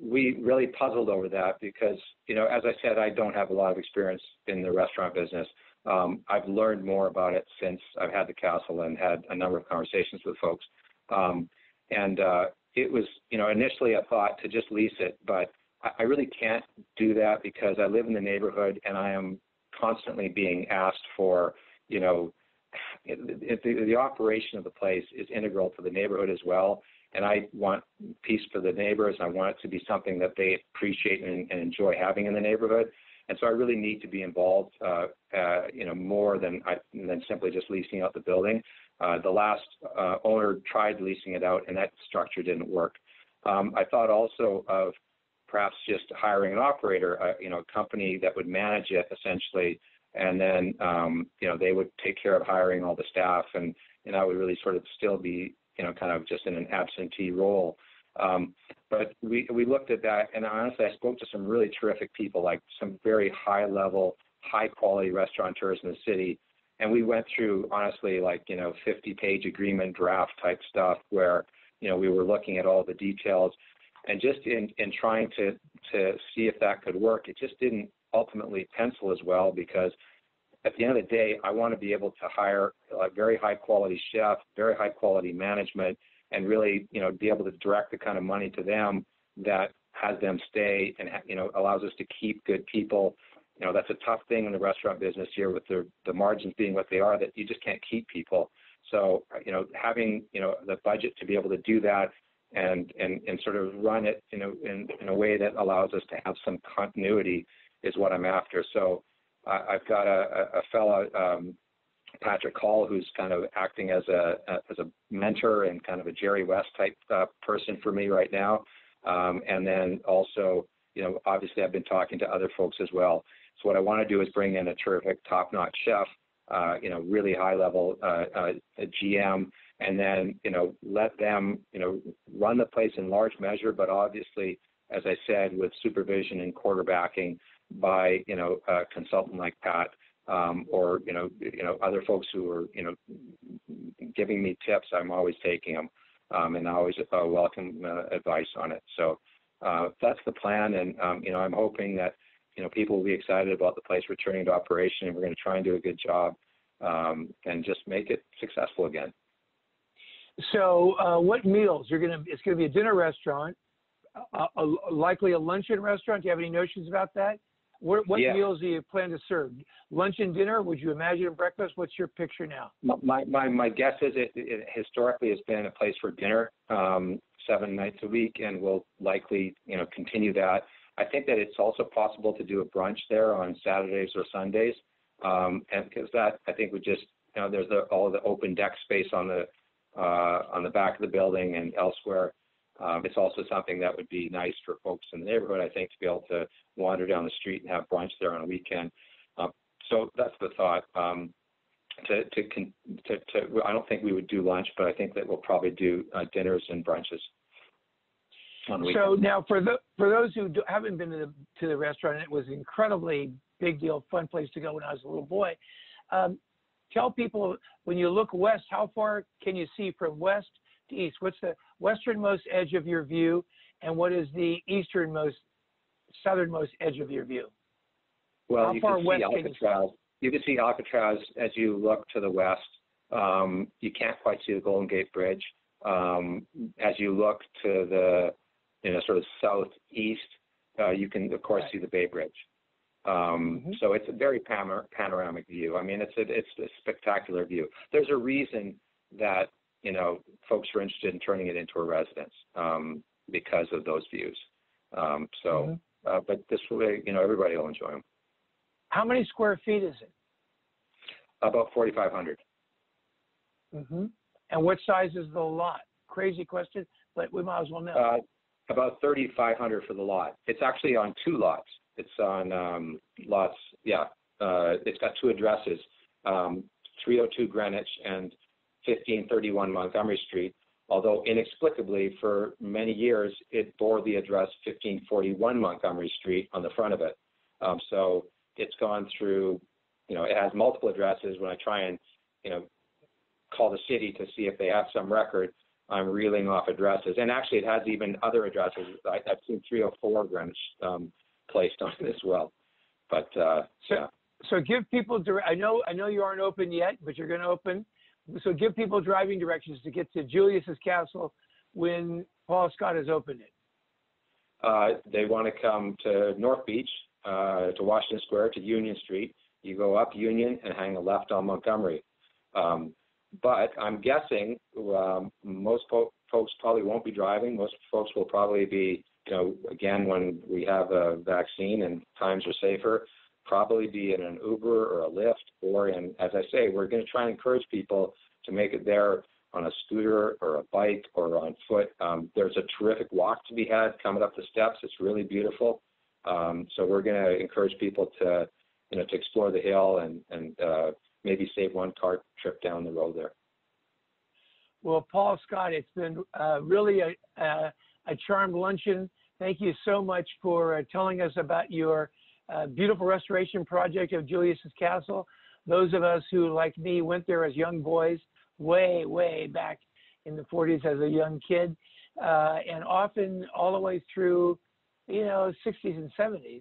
we really puzzled over that because, you know, as I said, I don't have a lot of experience in the restaurant business. Um, I've learned more about it since I've had the castle and had a number of conversations with folks. Um, and uh, it was, you know, initially a thought to just lease it, but I, really can't do that because I live in the neighborhood and I am constantly being asked for, you know, it, the, the operation of the place is integral to the neighborhood as well. And I want peace for the neighbors. I want it to be something that they appreciate and, and enjoy having in the neighborhood. And so I really need to be involved, uh, uh, you know, more than I, than simply just leasing out the building. Uh, the last uh, owner tried leasing it out, and that structure didn't work. Um, I thought also of perhaps just hiring an operator, uh, you know, a company that would manage it essentially and then um, you know they would take care of hiring all the staff, and and I would really sort of still be you know kind of just in an absentee role. Um, but we we looked at that, and honestly, I spoke to some really terrific people, like some very high level, high quality restaurateurs in the city, and we went through honestly like you know 50 page agreement draft type stuff where you know we were looking at all the details and just in in trying to to see if that could work it just didn't ultimately pencil as well because at the end of the day, I want to be able to hire a very high quality chef, very high quality management, and really, you know, be able to direct the kind of money to them that has them stay and you know allows us to keep good people. You know, that's a tough thing in the restaurant business here with the the margins being what they are that you just can't keep people. So, you know, having you know the budget to be able to do that and and and sort of run it you know in in a way that allows us to have some continuity is what I'm after. So I've got a, a fellow, um, Patrick Hall, who's kind of acting as a, a, as a mentor and kind of a Jerry West type uh, person for me right now. Um, and then also, you know, obviously I've been talking to other folks as well. So what I want to do is bring in a terrific top-notch chef, uh, you know, really high-level uh, uh, GM, and then you know let them you know run the place in large measure, but obviously, as I said, with supervision and quarterbacking by you know a consultant like Pat um, or you know you know other folks who are you know giving me tips. I'm always taking them um, and I always uh, welcome uh, advice on it. So uh, that's the plan, and um, you know I'm hoping that you know, people will be excited about the place returning to operation, and we're going to try and do a good job um, and just make it successful again. So, uh, what meals? You're gonna? It's gonna be a dinner restaurant, a, a, likely a luncheon restaurant. Do you have any notions about that? What, what Yeah. meals do you plan to serve? Lunch and dinner? Would you imagine breakfast? What's your picture now? My my my guess is it, it historically has been a place for dinner um, seven nights a week, and will likely you know continue that. I think that it's also possible to do a brunch there on Saturdays or Sundays, um, and because that I think would just you know there's the, all the open deck space on the on the back of the building and elsewhere. Um, it's also something that would be nice for folks in the neighborhood, I think, to be able to wander down the street and have brunch there on a weekend. Uh, so that's the thought. Um, to, to, con- to, to, I don't think we would do lunch, but I think that we'll probably do uh, dinners and brunches on. So now, for the for those who do, haven't been to the to the restaurant, it was an incredibly big deal, fun place to go when I was a little boy. Um, tell people when you look west, how far can you see from west to east? What's the westernmost edge of your view, and what is the easternmost, southernmost edge of your view? Well, How you far can west see can you see? Alcatraz. You can see Alcatraz as you look to the west. Um, you can't quite see the Golden Gate Bridge. Um, as you look to the, you know, sort of southeast, uh, you can of course Right. see the Bay Bridge. Um, Mhm. So it's a very pano- panoramic view. I mean, it's a, it's a spectacular view. There's a reason that you know folks are interested in turning it into a residence um, because of those views. Um, so, Mhm. uh, but this way, you know, everybody will enjoy them. How many square feet is it? About 4,500. hmm And what size is the lot? Crazy question, but we might as well know. Uh, about 3,500 for the lot. It's actually on two lots. It's on um, lots, yeah. Uh, it's got two addresses, um, 302 Greenwich and 1531 Montgomery Street. Although inexplicably, for many years, it bore the address 1541 Montgomery Street on the front of it. Um, so it's gone through, you know, it has multiple addresses. When I try and, you know, call the city to see if they have some record, I'm reeling off addresses. And actually, it has even other addresses. I, I've seen 304 Greenwich um, placed on it as well. But uh, So- yeah, So give people direct. I know I know you aren't open yet, but you're going to open. So give people driving directions to get to Julius's castle when Paul Scott has opened it. uh, they want to come to North Beach, uh, to Washington Square, to Union Street. You go up Union and hang a left on Montgomery. Um, but I'm guessing um, most po- folks probably won't be driving. Most folks will probably be, you know, again when we have a vaccine and times are safer, probably be in an Uber or a Lyft, or in, as I say, we're going to try and encourage people to make it there on a scooter or a bike or on foot. Um, there's a terrific walk to be had coming up the steps. It's really beautiful. Um, so we're going to encourage people to, you know, to explore the hill and and uh, maybe save one car trip down the road there. Well, Paul Scott, it's been uh, really a, a, a charmed luncheon. Thank you so much for uh, telling us about your uh, beautiful restoration project of Julius's Castle. Those of us who, like me, went there as young boys, way, way back in the 40s as a young kid, uh, and often all the way through, you know, 60s and 70s.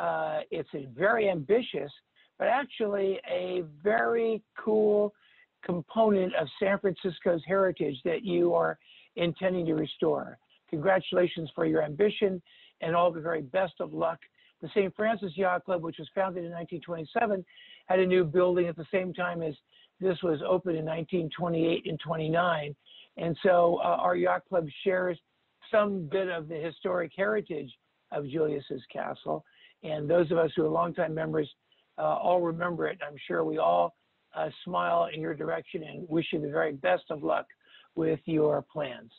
Uh, it's a very ambitious, but actually a very cool component of San Francisco's heritage that you are intending to restore. Congratulations for your ambition and all the very best of luck. The St. Francis Yacht Club, which was founded in 1927, had a new building at the same time as this was opened in 1928 and 29. And so uh, our yacht club shares some bit of the historic heritage of Julius's castle. And those of us who are longtime members uh, all remember it. I'm sure we all uh, smile in your direction and wish you the very best of luck with your plans.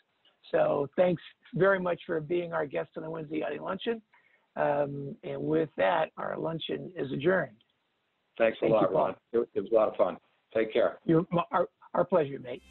So thanks very much for being our guest on the Wednesday Yachting Luncheon. Um, and with that, our luncheon is adjourned. Thanks a Thank you, lot, Paul. Ron. It, it was a lot of fun. Take care. You're, our, our pleasure, mate.